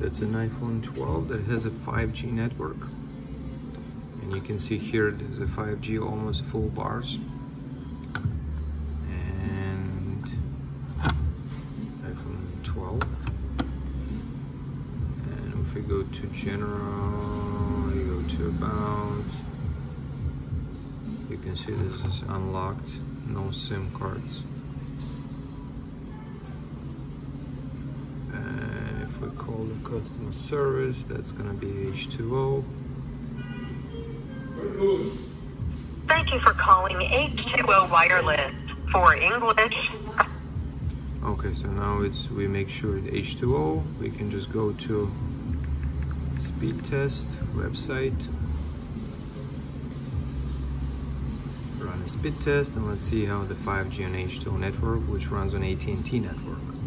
That's an iPhone 12 that has a 5G network. And you can see here there's a 5G almost full bars. And iPhone 12. And if we go to general, you go to about, you can see this is unlocked, no SIM cards. The customer service, that's gonna be H2O. Thank you for calling H2O Wireless. For English, Okay, so now it's we make sure the H2O. We can just go to speed test website, run a speed test, and let's see how the 5G and H2O network, which runs on AT&T network.